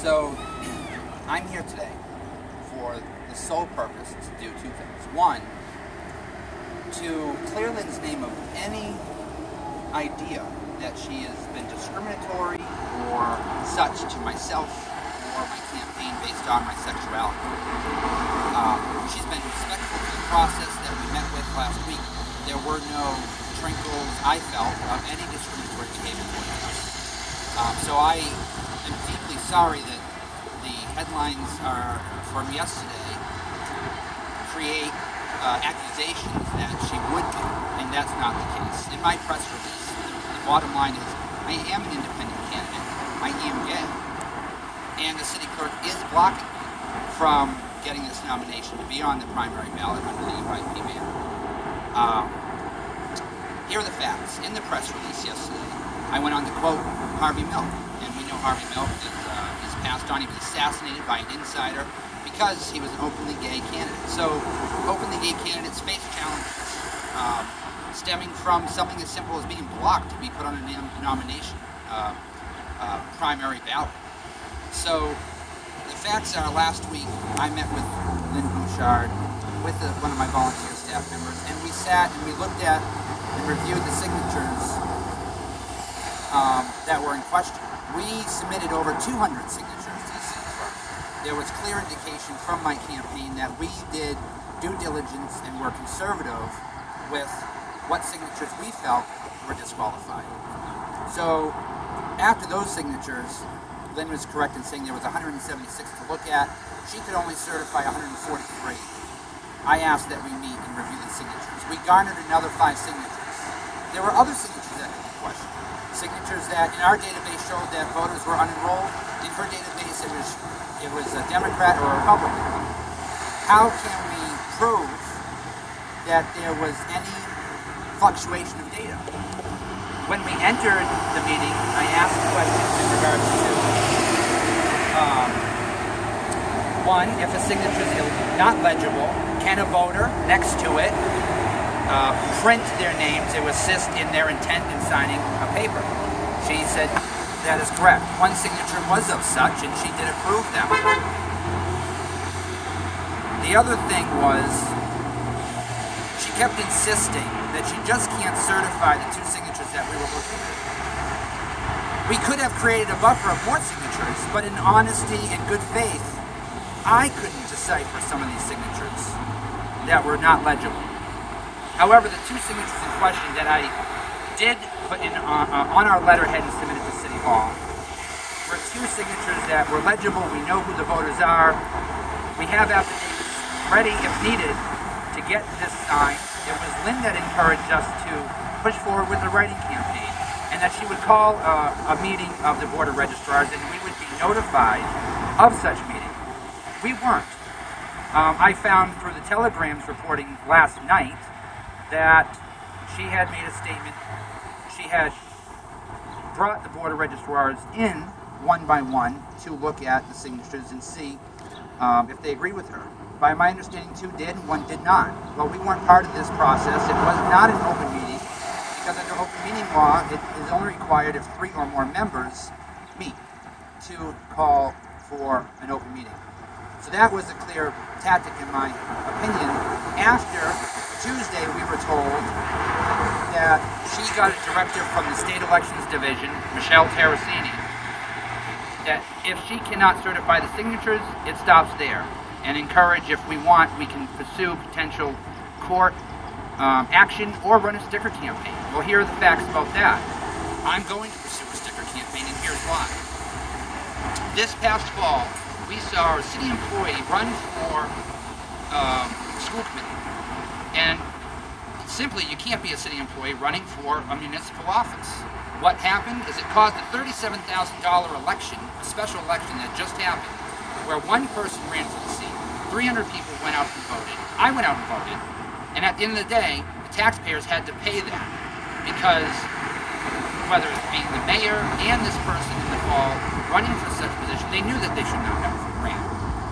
So, I'm here today for the sole purpose to do two things. One, to clear Lynn's name of any idea that she has been discriminatory or such to myself or my campaign based on my sexuality. Um, she's been respectful to the process that we met with last week. There were no trinkles, I felt, of any discriminatory behavior towards. Um, so I am deeply sorry that the headlines are from yesterday create uh, accusations that she would do, and that's not the case. In my press release, the, the bottom line is I am an independent candidate. I am gay. And the city clerk is blocking me from getting this nomination to be on the primary ballot under the UIP ban. Um, here are the facts. In the press release yesterday, I went on to quote Harvey Milk. Harvey Milk is, uh, passed on. He was assassinated by an insider because he was an openly gay candidate. So openly gay candidates face challenges um, stemming from something as simple as being blocked to be put on a nomination uh, uh, primary ballot. So the facts are last week I met with Lynn Bouchard, with the, one of my volunteer staff members, and we sat and we looked at and reviewed the signatures um, that were in question. We submitted over 200 signatures to the. There was clear indication from my campaign that we did due diligence and were conservative with what signatures we felt were disqualified. So after those signatures, Lynn was correct in saying there was 176 to look at. She could only certify 143. I asked that we meet and review the signatures. We garnered another five signatures. There were other signatures that could be questioned. Signatures that in our database showed that voters were unenrolled. In her database, it was it was a Democrat or a Republican. How can we prove that there was any fluctuation of data? When we entered the meeting, I asked questions in regards to um, one, if a signature is not legible, can a voter next to it uh, print their name to assist in their intent in signing a paper? She said that is correct. One signature was of such, and she did approve them. The other thing was, she kept insisting that she just can't certify the two signatures that we were looking at. We could have created a buffer of more signatures, but in honesty and good faith, I couldn't decipher some of these signatures that were not legible. However, the two signatures in question that I did in uh, uh, on our letterhead and submitted to City Hall were two signatures that were legible. We know who the voters are. We have affidavits ready if needed to get this signed. It was Lynn that encouraged us to push forward with the writing campaign and that she would call uh, a meeting of the Board of Registrars and we would be notified of such meeting. We weren't. Um, I found through the Telegram's reporting last night that she had made a statement. She had brought the Board of Registrars in one by one to look at the signatures and see um, if they agree with her. By my understanding, two did and one did not. Well, we weren't part of this process. It was not an open meeting because under open meeting law, it is only required if three or more members meet to call for an open meeting. So that was a clear tactic, in my opinion. After Tuesday, we were told that she got a directive from the State Elections Division, Michelle Tassinari, that if she cannot certify the signatures, it stops there. And encourage, if we want, we can pursue potential court um, action or run a sticker campaign. Well, here are the facts about that. I'm going to pursue a sticker campaign, and here's why. This past fall, we saw a city employee run for um, school committee. And simply, you can't be a city employee running for a municipal office. What happened is it caused a $37,000 election, a special election that just happened, where one person ran for the seat, 300 people went out and voted. I went out and voted. And at the end of the day, the taxpayers had to pay that because whether it being the mayor and this person in the fall running for such a position, they knew that they should not have ran.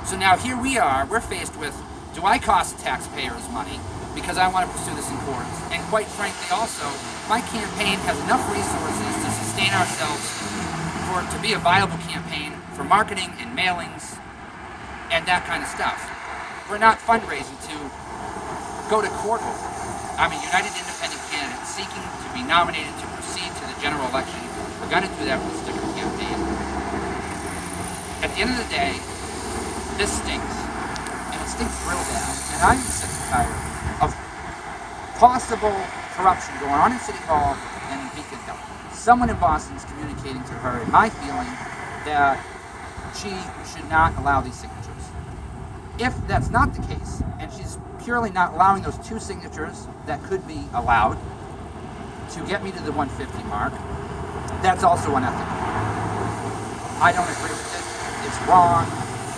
So now here we are, we're faced with, do I cost taxpayers money because I want to pursue this in court. And quite frankly also, my campaign has enough resources to sustain ourselves for it to be a viable campaign for marketing and mailings and that kind of stuff. We're not fundraising to go to court over. I'm a United Independent candidate seeking to be nominated to proceed to the general election. We're going to do that with a different campaign. At the end of the day, this stinks. And it stinks real bad. And I'm sick and tired possible corruption going on in City Hall and in Beacon Hill. Someone in Boston is communicating to her, in my feeling, that she should not allow these signatures. If that's not the case, and she's purely not allowing those two signatures that could be allowed to get me to the 150 mark, that's also unethical. I don't agree with it. It's wrong.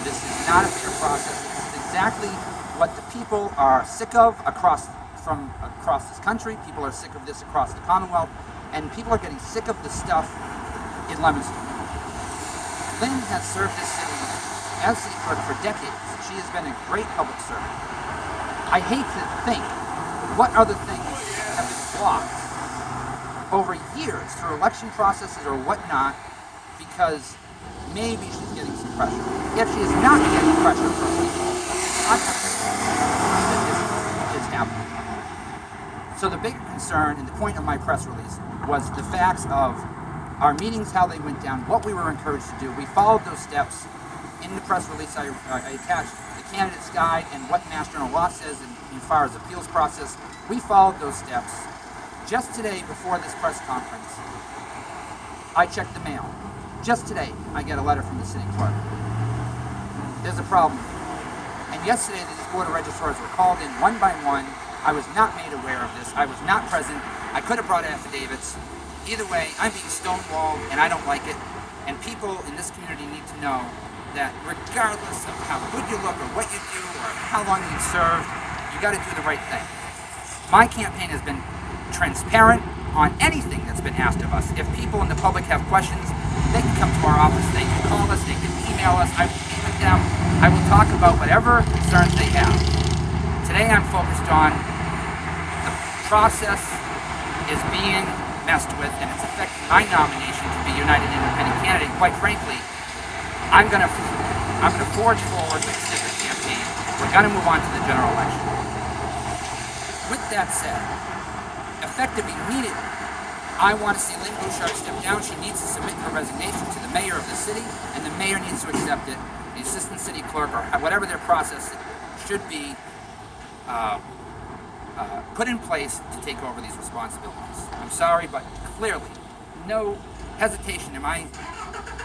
This is not a fair process. This is exactly what the people are sick of across from across this country. People are sick of this across the Commonwealth, and people are getting sick of the stuff in Leominster. Lynn has served this city as city clerk for decades. She has been a great public servant. I hate to think what other things have been blocked over years through election processes or whatnot because maybe she's getting some pressure. If she is not getting pressure from people, I'm not that this is happening. So the big concern and the point of my press release was the facts of our meetings, how they went down, what we were encouraged to do. We followed those steps in the press release, I, I attached the candidate's guide and what Mass General Law says in, as far as appeals process. We followed those steps. Just today, before this press conference, I checked the mail. Just today, I get a letter from the city clerk. There's a problem. And yesterday, these board of registrars were called in one by one. I was not made aware of this. I was not present. I could have brought affidavits. Either way, I'm being stonewalled, and I don't like it. And people in this community need to know that regardless of how good you look or what you do or how long you've served, you got to do the right thing. My campaign has been transparent on anything that's been asked of us. If people in the public have questions, they can come to our office, they can call us, they can email us, I will meet with them, I will talk about whatever concerns they have. Today I'm focused on process is being messed with and it's affecting my nomination to be United Independent candidate. Quite frankly, I'm gonna I'm gonna forge forward with sticker campaign. We're gonna move on to the general election. With that said, effective immediately, I want to see Lynn Bouchard step down. She needs to submit her resignation to the mayor of the city, and the mayor needs to accept it. The assistant city clerk, or whatever their process should be, uh, uh, put in place to take over these responsibilities. I'm sorry, but clearly, no hesitation am I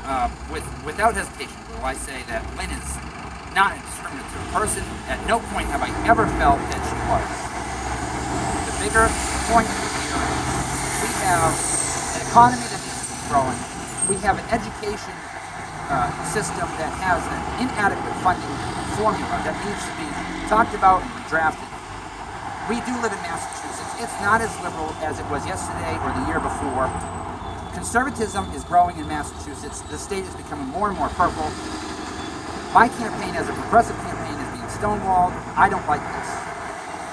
uh, with, without hesitation, will I say that Lynn is not a discriminatory person. At no point have I ever felt that she was. The bigger point here is we have an economy that needs to be growing. We have an education uh, system that has an inadequate funding formula that needs to be talked about and drafted. We do live in Massachusetts. It's not as liberal as it was yesterday or the year before. Conservatism is growing in Massachusetts. The state is becoming more and more purple. My campaign as a progressive campaign is being stonewalled. I don't like this.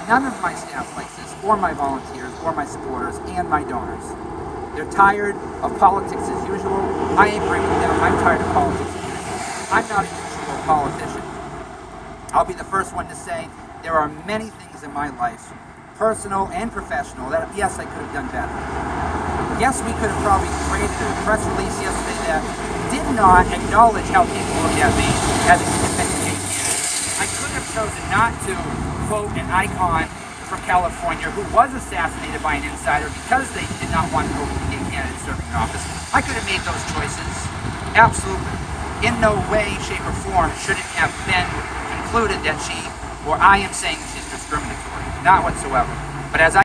None of my staff likes this, or my volunteers, or my supporters, and my donors. They're tired of politics as usual. I agree with them. I'm tired of politics as usual. I'm not a usual politician. I'll be the first one to say there are many things in my life, personal and professional, that yes, I could have done better. Yes, we could have probably created a press release yesterday that did not acknowledge how people look at me as an independent. I could have chosen not to quote an icon from California who was assassinated by an insider because they did not want to openly gay candidate serving in office. I could have made those choices. Absolutely. In no way, shape, or form should it have been concluded that she, or I am saying she's discriminatory. Not whatsoever. But as I